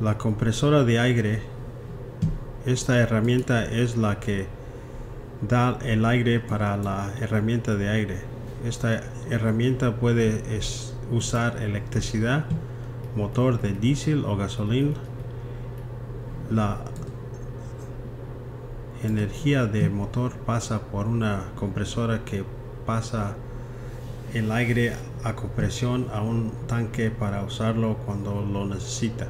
La compresora de aire, esta herramienta es la que da el aire para la herramienta de aire. Esta herramienta puede usar electricidad, motor de diésel o gasolina. La energía de motor pasa por una compresora que pasa el aire a compresión a un tanque para usarlo cuando lo necesita.